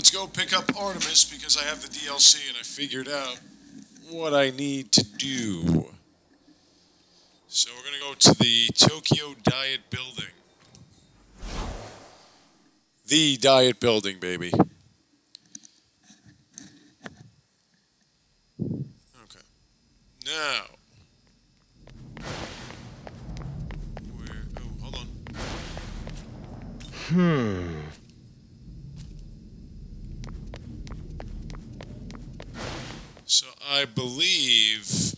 Let's go pick up Artemis because I have the DLC and I figured out what I need to do. So we're going to go to the Tokyo Diet Building. The Diet Building, baby. Okay. Now. Where? Oh, hold on. Hmm. So I believe.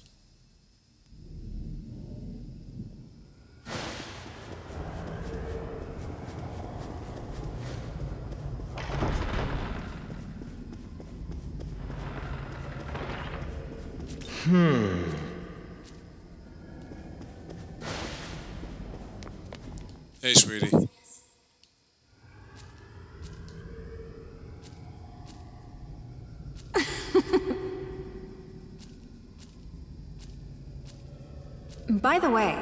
Hmm. Hey, sweetie. By the way,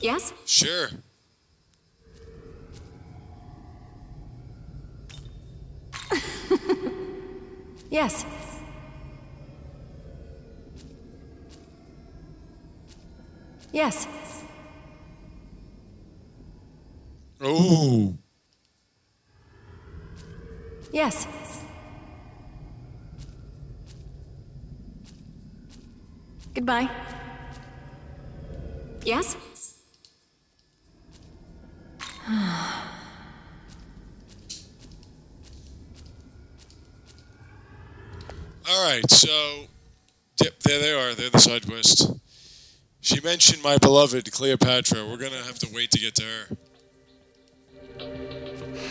yes? Sure. Yes. Yes. Oh. Yes. Goodbye. Yes? All right, so yep, there they are. They're the side quest. She mentioned my beloved Cleopatra. We're gonna have to wait to get to her.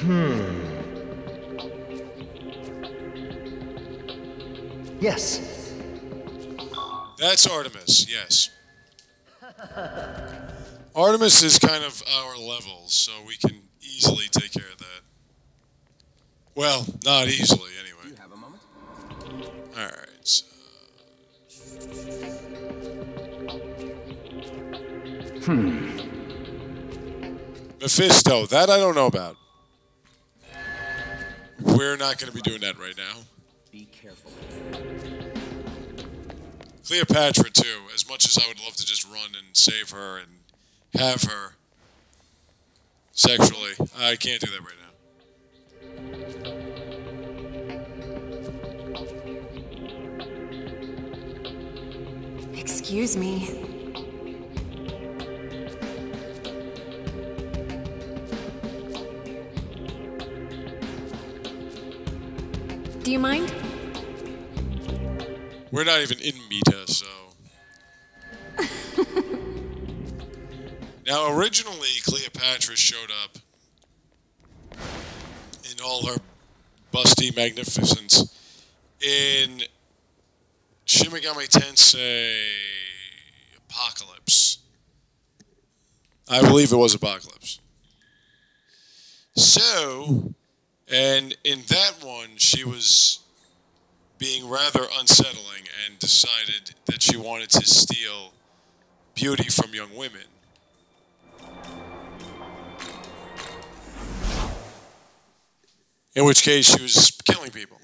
Hmm. Yes. That's Artemis. Yes. Artemis is kind of our level, so we can easily take care of that. Well, not easily, anyway. You have a moment? All right. So, Hmm. Mephisto. That I don't know about. We're not going to be doing that right now. Cleopatra too. As much as I would love to just run and save her and have her sexually, I can't do that right now. Excuse me. Do you mind? We're not even in Meta, so. now, originally, Cleopatra showed up in all her busty magnificence in Shin Megami Tensei Apocalypse. I believe it was Apocalypse. So, and in that one, she was being rather unsettling and decided that she wanted to steal beauty from young women. In which case, she was killing people.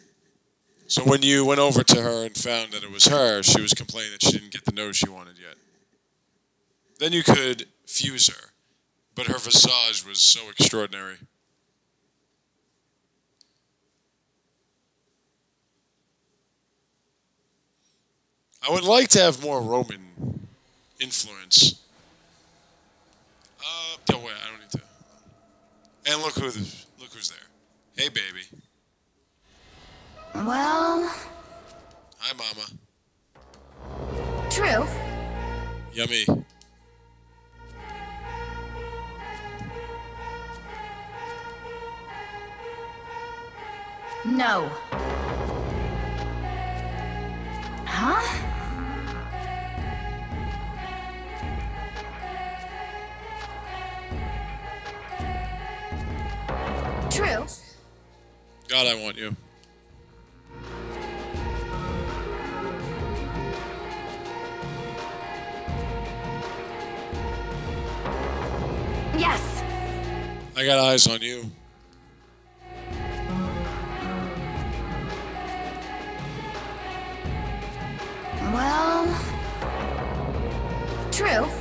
So when you went over to her and found that it was her, she was complaining that she didn't get the nose she wanted yet. Then you could fuse her, but her visage was so extraordinary. I would like to have more Roman influence. Uh, don't wait. I don't need to. And look who look who's there. Hey, baby. Well, Hi, mama. true. Yummy. No. Huh? God, I want you. Yes. I got eyes on you. Well. True.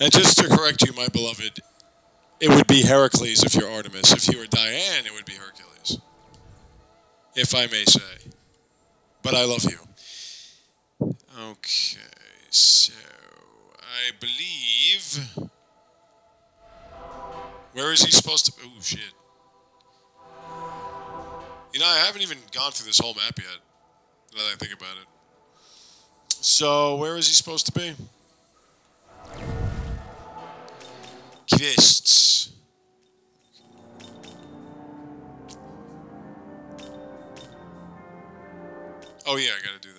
And just to correct you, my beloved, it would be Heracles if you're Artemis. If you were Diana, it would be Hercules. If I may say. But I love you. Okay, so I believe. Where is he supposed to? Be? Oh shit! You know, I haven't even gone through this whole map yet. Now that I think about it. So where is he supposed to be? Quests. Oh yeah, I gotta do that.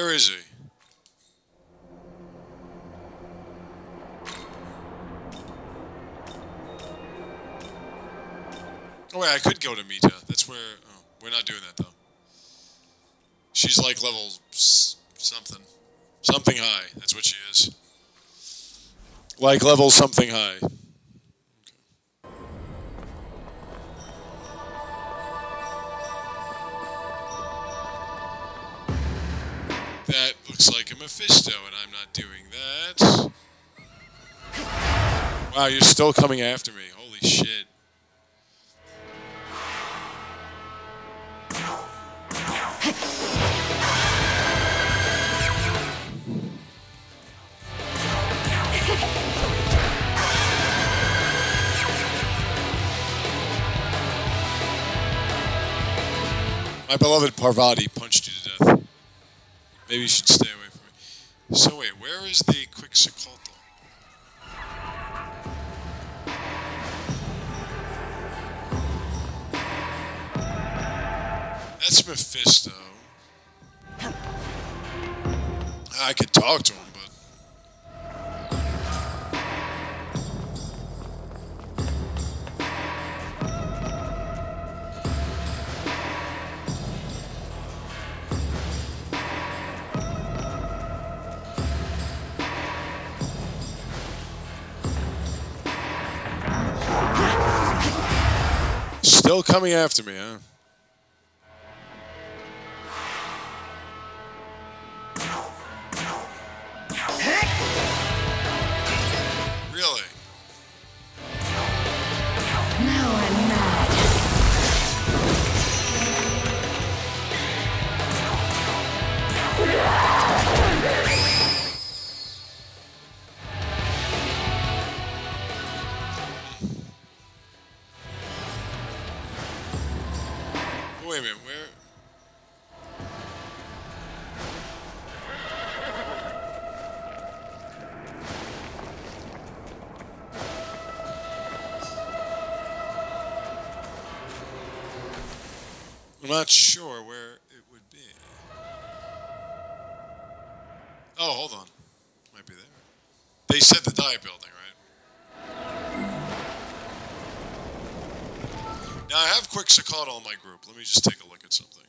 Where is he? Oh wait, I could go to Mita. That's where. Oh, we're not doing that though. She's like level something, something high. That's what she is. Like level something high. Wow, you're still coming after me. Holy shit. My beloved Parvati punched you to death. Maybe you should stay away from me. So wait, where is the Quetzalcoatl? That's Mephisto. I could talk to him, but still coming after me, huh? Wait a minute, where? I'm not sure where it would be. Oh, hold on. Might be there. They said the diet building, quick Sakata in my group. Let me just take a look at something.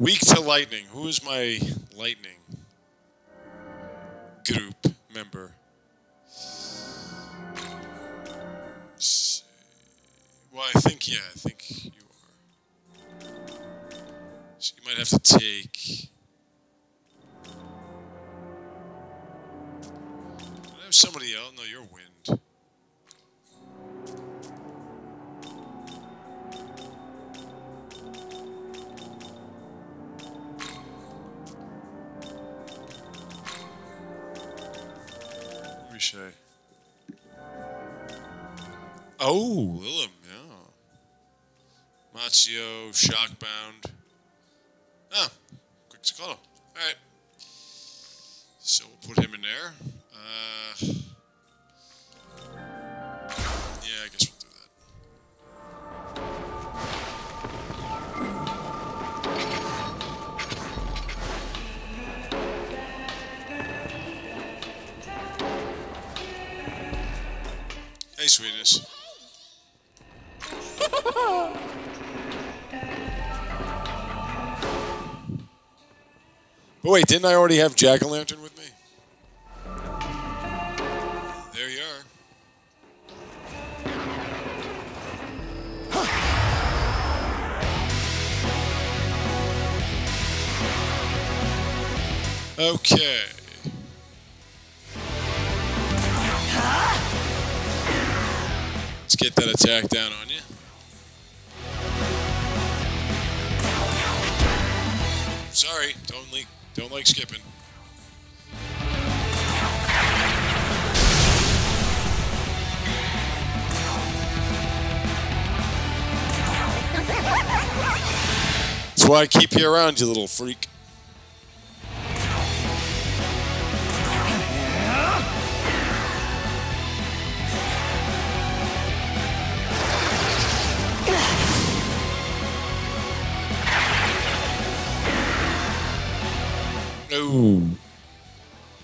Weak to lightning. Who is my lightning group member? Well, I think yeah, I think you are. So you might have to take. Somebody else? No, you're wind. Oh, Willem, yeah. Mazio, Shockbound. Ah, quick Scala. Alright. So we'll put him in there. Uh, wait, didn't I already have Jack o' Lantern with me? There you are. Okay. Why I keep you around, you little freak. Ooh.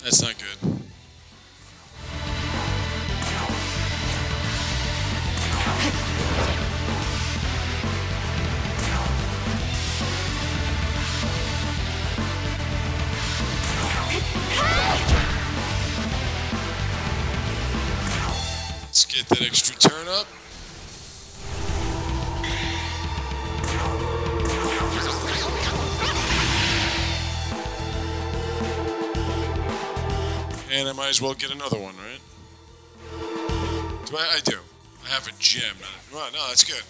That's not might as well get another one, right? Do I? I do. I have a gem. Well, no, that's good.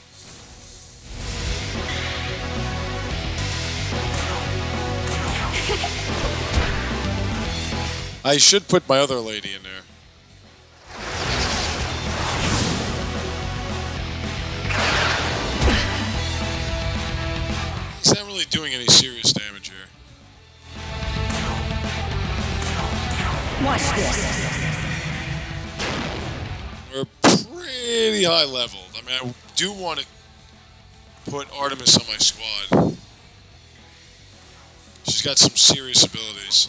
I should put my other lady in there. Watch this. We're pretty high leveled. I mean, I do want to put Artemis on my squad. She's got some serious abilities.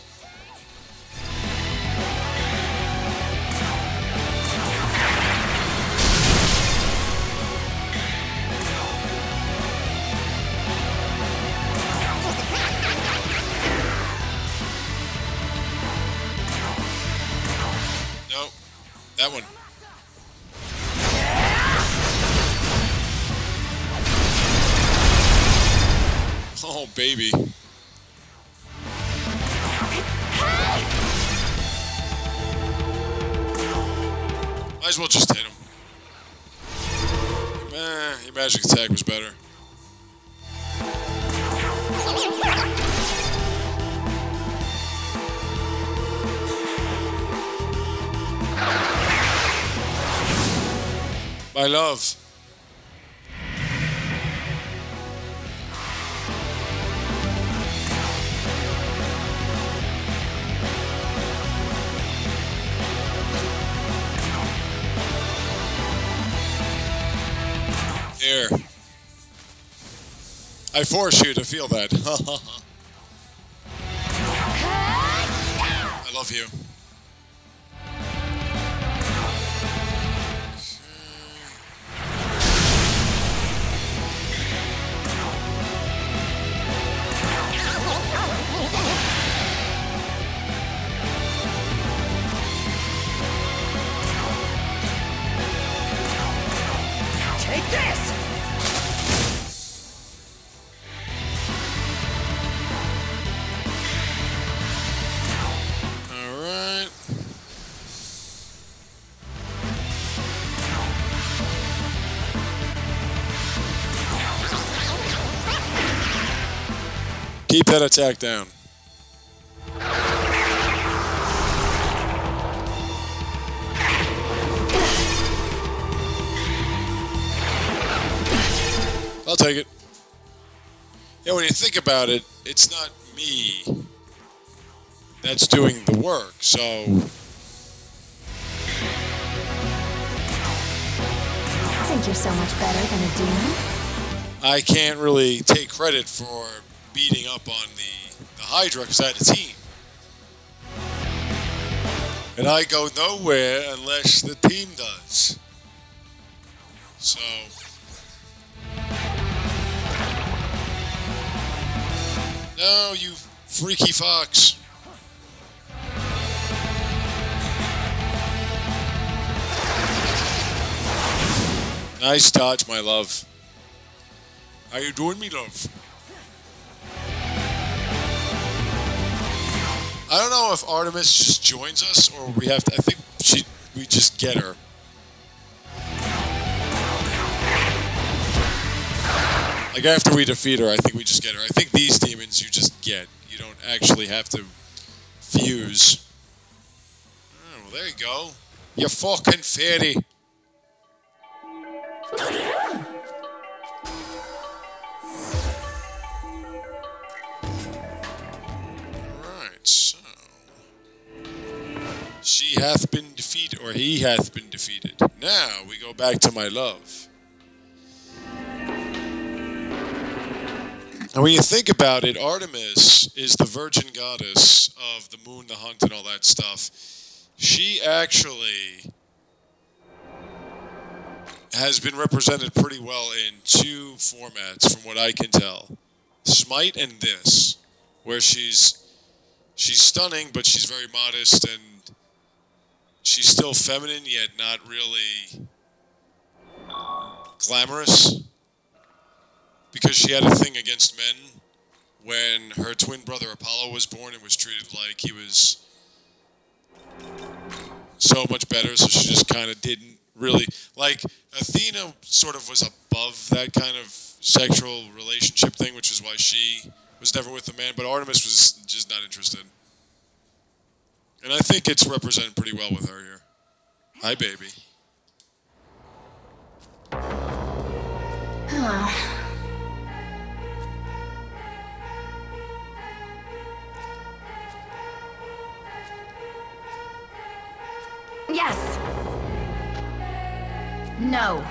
That one. Oh, baby. Might as well just hit him. Eh, your magic attack was better. My love. There. I force you to feel that. I love you. Keep that attack down. I'll take it. Yeah, when you think about it, it's not me that's doing the work. So I Think you're so much better than a demon? I can't really take credit for beating up on the, the Hydra because I had a team. And I go nowhere unless the team does. So. No, you freaky fox. Nice dodge, my love. How you doing, me love? I don't know if Artemis just joins us or we have to. I think she we just get her. Like after we defeat her, I think we just get her. I think these demons you just get. You don't actually have to fuse. Oh, well, there you go. You fucking fairy. Hath been defeated, or he hath been defeated. Now we go back to my love. And when you think about it, Artemis is the virgin goddess of the moon, the hunt, and all that stuff. She actually has been represented pretty well in two formats, from what I can tell. Smite and this, where she's she's stunning, but she's very modest and she's still feminine yet not really glamorous. Because she had a thing against men. When her twin brother Apollo was born and was treated like he was so much better so she just kind of didn't really like Athena sort of was above that kind of sexual relationship thing which is why she was never with a man but Artemis was just not interested and I think it's represented pretty well with her here. Hi, baby. Hello. Yes! No.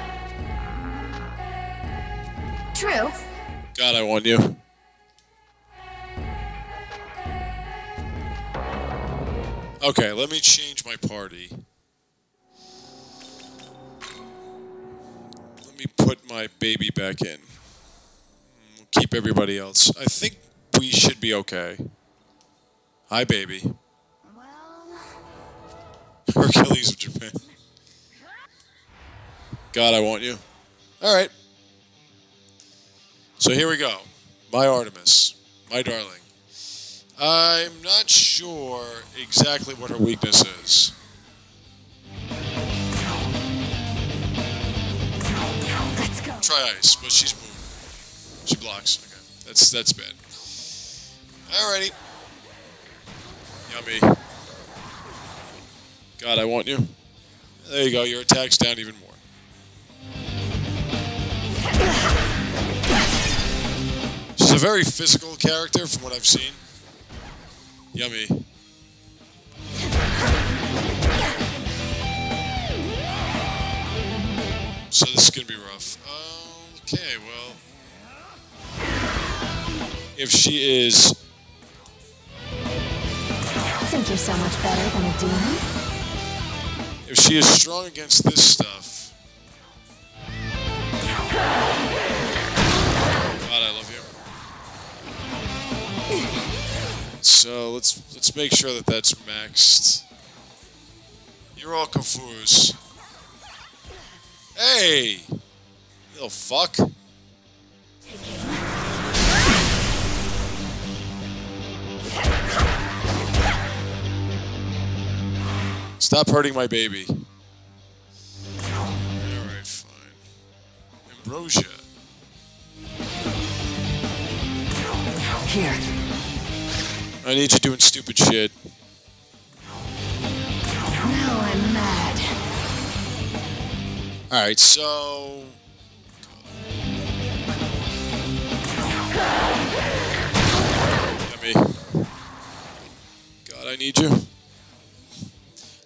True. God, I want you. Okay, let me change my party. Let me put my baby back in. We'll keep everybody else. I think we should be okay. Hi, baby. Well, Hercules of Japan. God, I want you. All right. So here we go. My Artemis, my darling. I'm not sure exactly what her weakness is. Let's go. Try ice, but she's moon. She blocks. Okay, that's that's bad. Alrighty. Yummy. God, I want you. There you go. Your attack's down even more. She's a very physical character from what I've seen. Yummy. So this is gonna be rough. Um, okay, well, if she is Think you're so much better than a demon? if she is strong against this stuff. So let's let's make sure that that's maxed. You're all confused. Hey, little fuck. Stop hurting my baby. Alright, fine. Ambrosia. here. I need you doing stupid shit. Now I'm mad. All right, so. Got. God, I need you.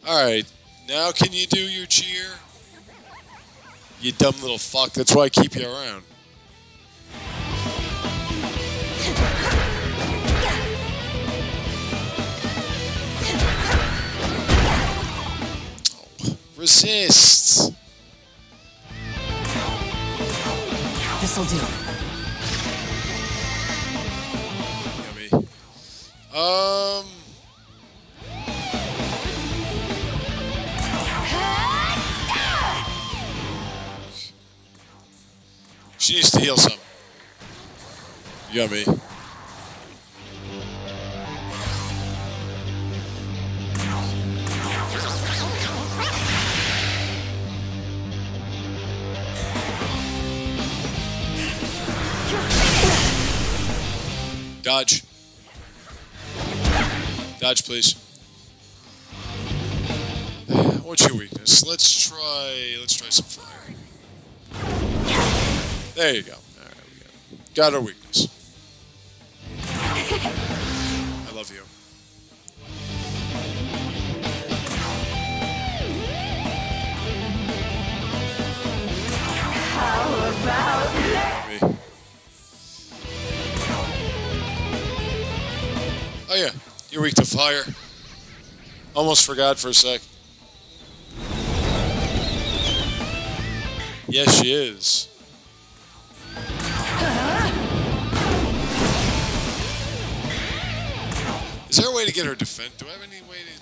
All right, now can you do your cheer? You dumb little fuck. That's why I keep you around. Resist. This'll do. Yummy. Um. She needs to heal some. Yummy. Dodge. Dodge, please. What's your weakness? Let's try. Let's try some fire. There you go. All right, we got, got our weakness. I love you. You're weak to fire. Almost forgot for a sec. Yes, she is. Is there a way to get her defend? Do I have any way to?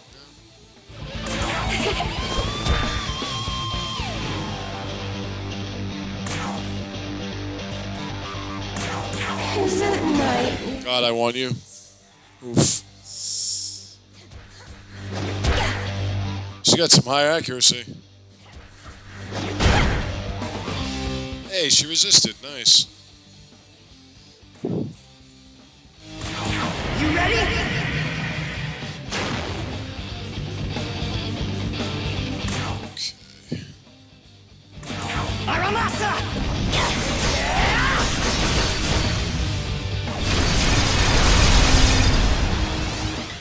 No. Is it night? God, I want you. Oof. She got some high accuracy. Hey, she resisted. Nice. You ready? Okay. Aramasa!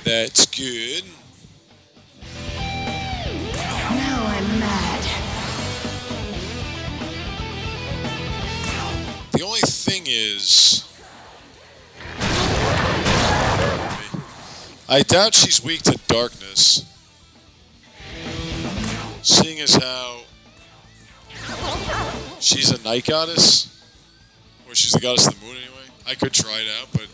That's good. Thing is. I doubt she's weak to darkness. Seeing as how she's a night goddess, or she's the goddess of the moon anyway. I could try it out, but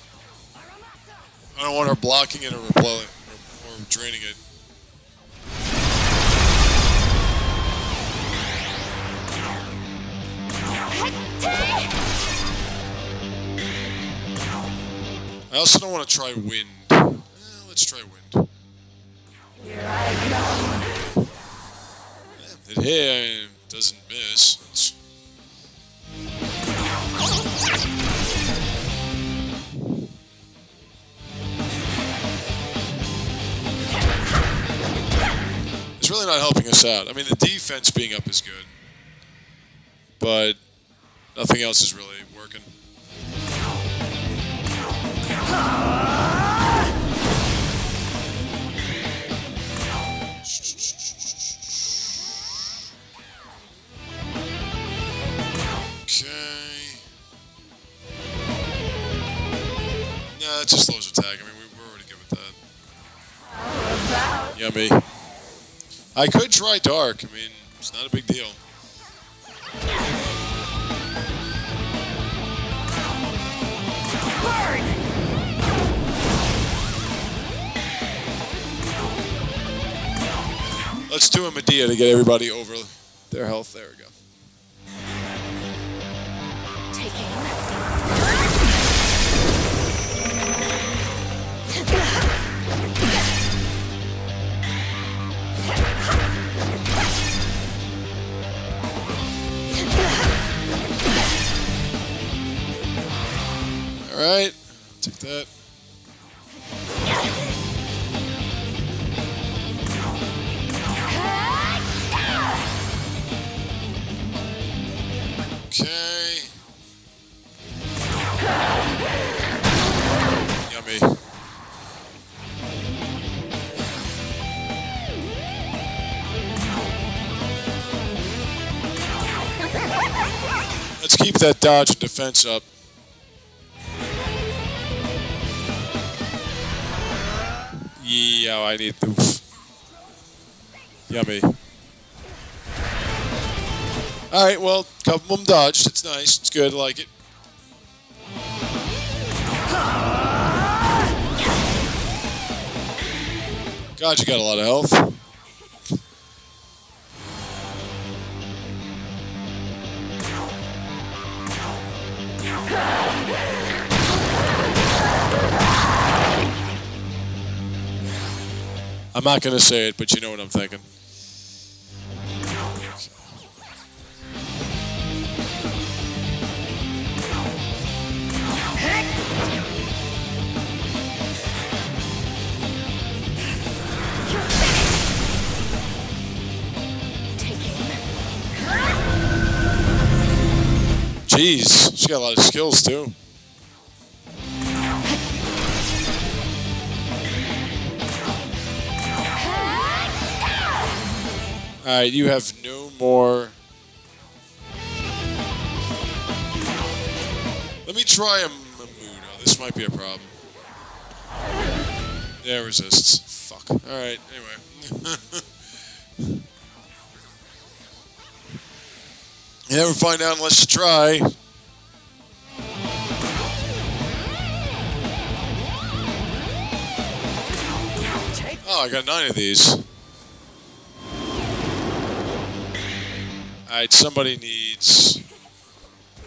I don't want her blocking it or repelling or, or draining it. I also don't want to try wind. Eh, let's try wind. Here I Yeah, It hit, doesn't miss. It's- It's really not helping us out. I mean, the defense being up is good, but nothing else is really working. I could try dark. I mean, it's not a big deal. Let's do a Media to get everybody over their health. There we go. Right. Take that. Okay. Yummy. Let's keep that dodge and defense up. Yeah, I need oof. Yummy. All right, well, a couple of them dodged. It's nice. It's good. I like it. God, you got a lot of health. I'm not going to say it, but you know what I'm thinking. Jeez, she's got a lot of skills too. All right, you have no more. Let me try a Mamudo. Oh, this might be a problem. Yeah, resists. Fuck. All right. Anyway. you never find out unless you try. Oh, I got nine of these. Alright, somebody needs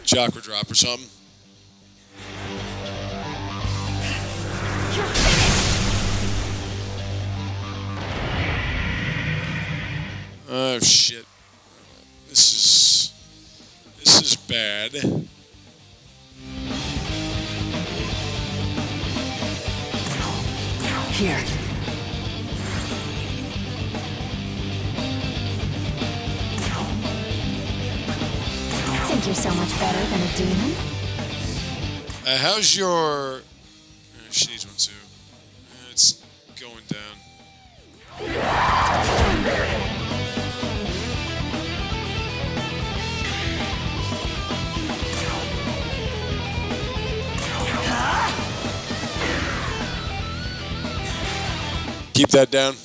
chakra drop or something. Oh shit. This is this is bad. Here. You're so much better than a demon? Uh, how's your? Uh, she needs one too. Uh, it's going down. Keep that down.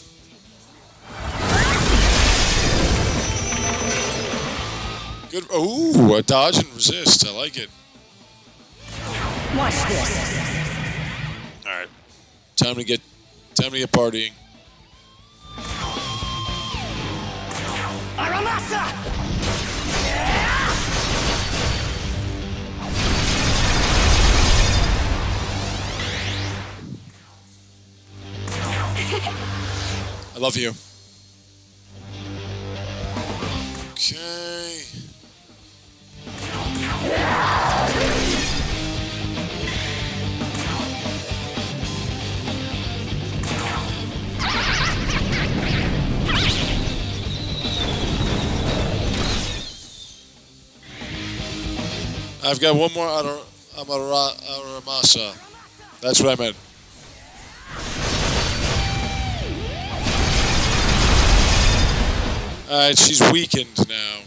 Good. Ooh, a dodge and resist. I like it. Watch this. All right. Time to get time to get partying. Aramasa! I love you. Okay. I've got one more Aramasa. That's what I meant. Alright, she's weakened now.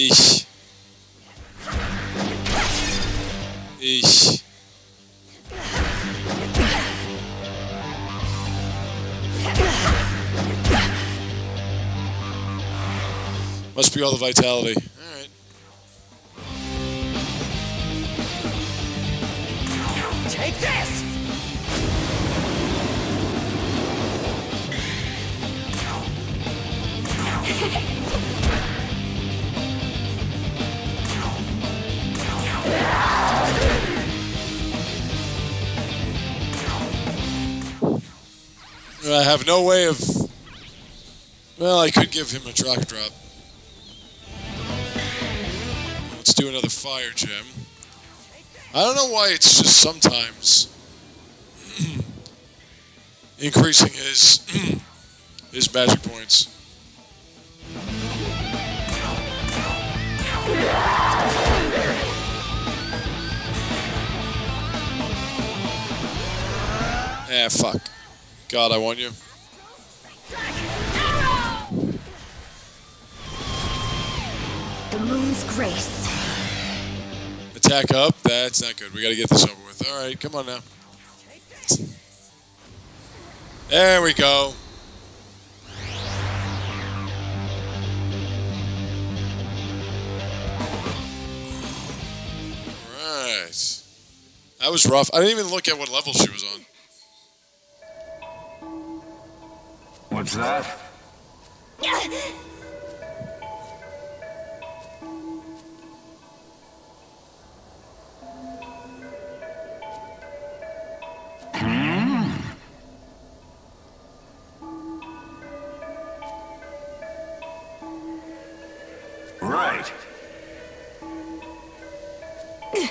Ich. Ich. Must be all the vitality. I have no way of. Well, I could give him a Chakra Drop. Let's do another fire gem. I don't know why it's just sometimes increasing his his magic points. Ah, fuck. God, I want you. The moon's grace. Attack up. That's not good. We got to get this over with. All right, come on now. There we go. All right. That was rough. I didn't even look at what level she was on. What's that? Hmm. Right.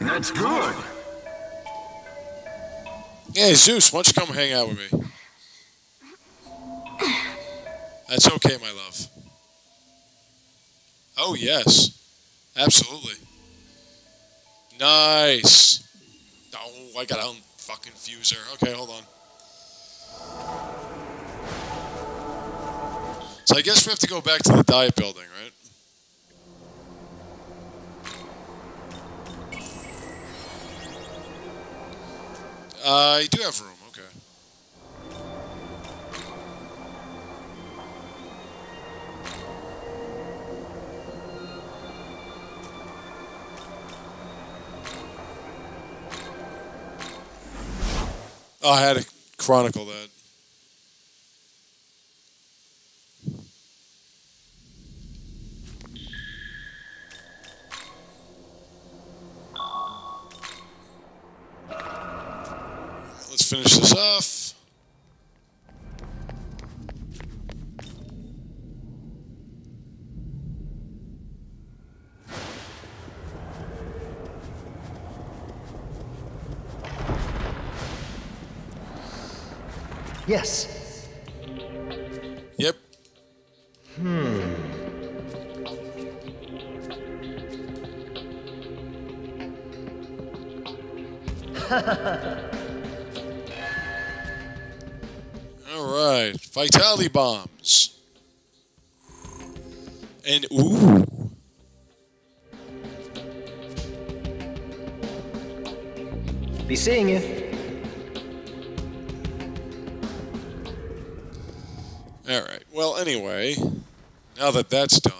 That's good. Hey, Zeus, why don't you come hang out with me? That's okay, my love. Oh, yes. Absolutely. Nice. Oh, I got to fucking fuse her. Okay, hold on. So I guess we have to go back to the diet building, right? Uh, you do have room. Okay. Oh, I had to chronicle that. Finish this off. Yes. Vitality bombs, and ooh, Be seeing you. all right. Well, anyway, now that that's done,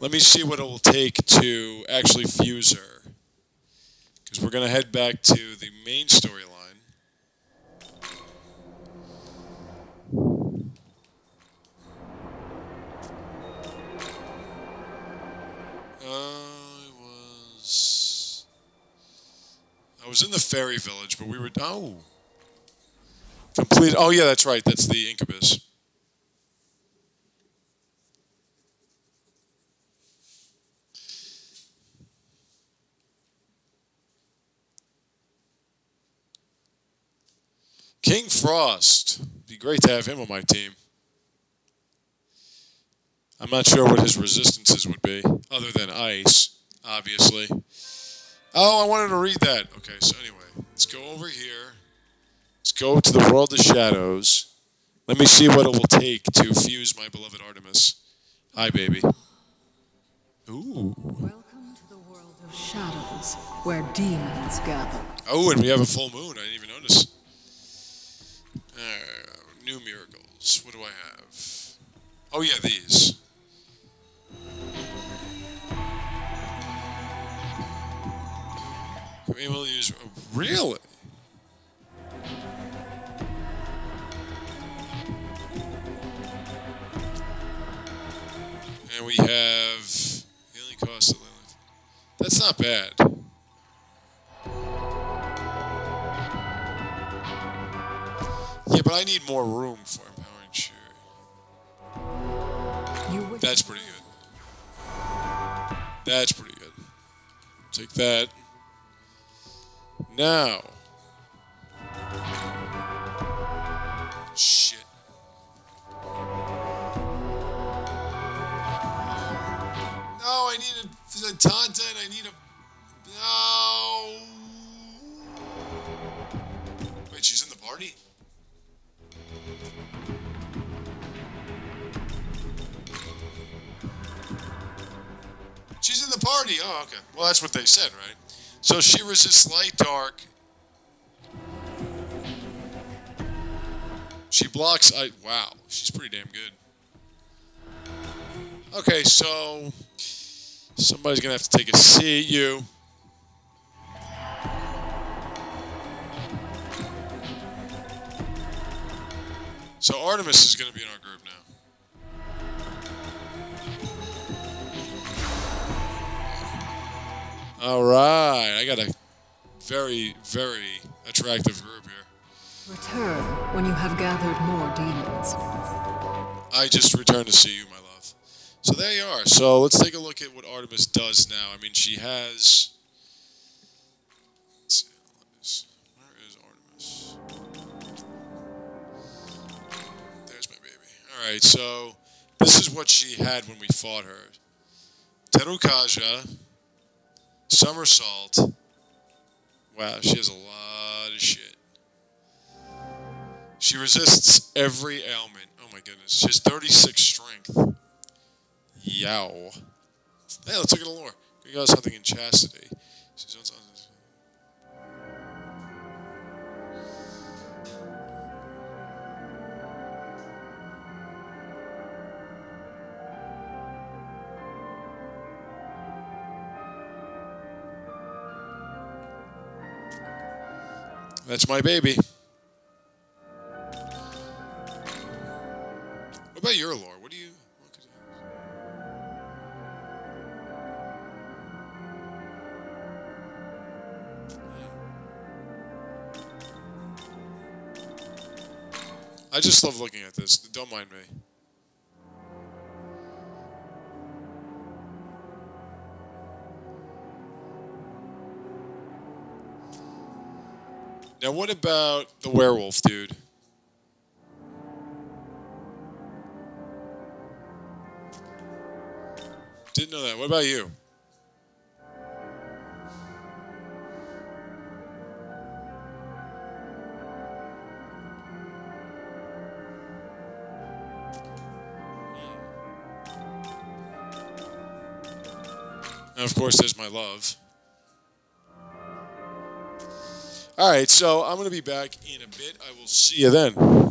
let me see what it will take to actually fuse her, because we're gonna head back to the main storyline. I was. I was in the fairy village, but we were. Oh. Complete. Oh, yeah, that's right. That's the incubus. King Frost. Be great to have him on my team. I'm not sure what his resistances would be, other than ice, obviously. Oh, I wanted to read that. Okay, so anyway, let's go over here. Let's go to the world of shadows. Let me see what it will take to fuse my beloved Artemis. Hi, baby. Ooh. Welcome to the world of shadows, where demons gather. Oh, and we have a full moon. I didn't even notice. Uh, new miracles. What do I have? Oh, yeah, these. Able to use. Really? And we have healing cost. of- That's That's not bad. Yeah, but I need more room for empowering cheer. You That's pretty good. That's pretty good. Take that. Now. Shit. No, I need a, a Tanta party. Oh, okay. Well, that's what they said, right? So she resists light, dark. She blocks. I wow, she's pretty damn good. Okay, so somebody's gonna have to take a seat. You. So Artemis is gonna be in our group now. All right, I got a very, very attractive group here. return when you have gathered more demons. I just returned to see you, my love. So there you are. So let's take a look at what Artemis does now. I mean, she has. Let's see, Where is Artemis? There's my baby. All right, so this is what she had when we fought her. Tarukaja, somersault. Wow, she has a lot of shit. She resists every ailment. Oh my goodness. She has 36 strength. Yow. Hey, let's look at the lore. We got something in chastity. She's That's my baby. What about your lore? What do you? I just love looking at this. Don't mind me. Now, what about the werewolf, dude? Didn't know that. What about you? And of course, there's my love. All right, so I'm going to be back in a bit. I will see you then.